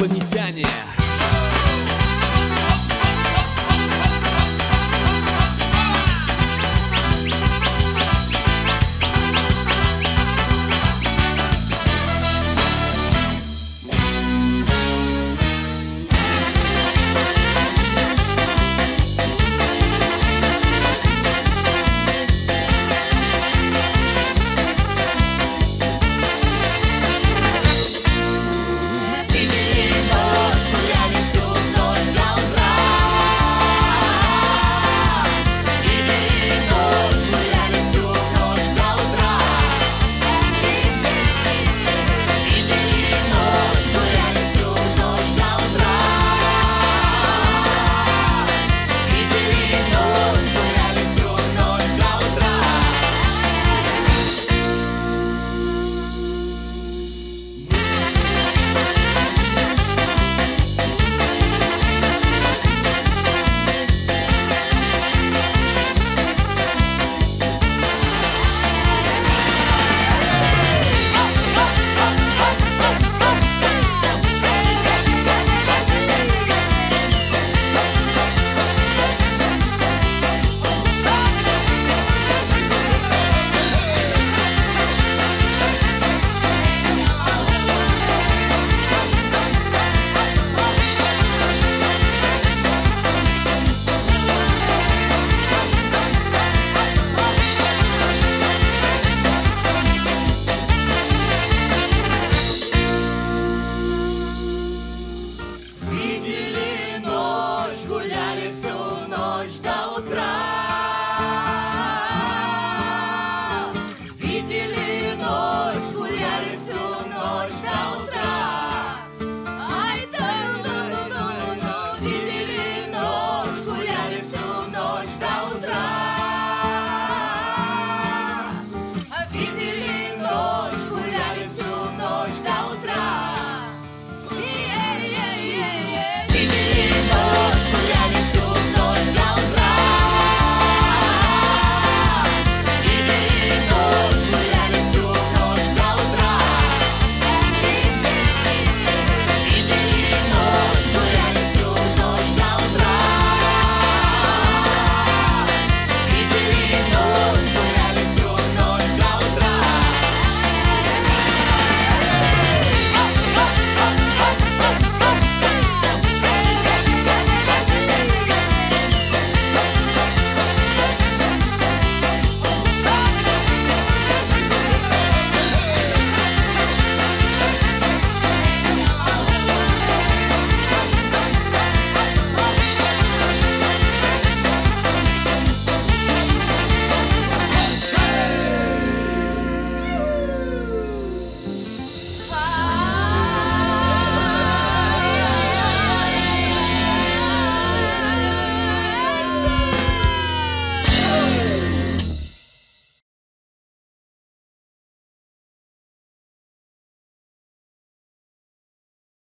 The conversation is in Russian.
наклонить